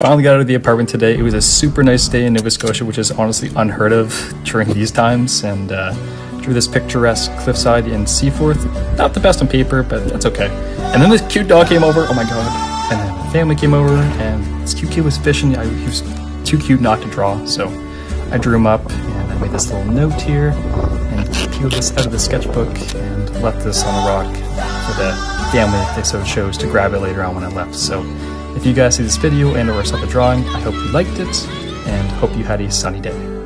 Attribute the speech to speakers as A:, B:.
A: Finally got out of the apartment today. It was a super nice day in Nova Scotia, which is honestly unheard of during these times, and uh, drew this picturesque cliffside in Seaforth. Not the best on paper, but that's okay. And then this cute dog came over, oh my god. And then the family came over, and this cute kid was fishing. I, he was too cute not to draw, so I drew him up, and I made this little note here, and peeled this out of the sketchbook, and left this on a rock for the family if they so chose to grab it later on when I left. So if you guys see this video and or saw the drawing, I hope you liked it and hope you had a sunny day.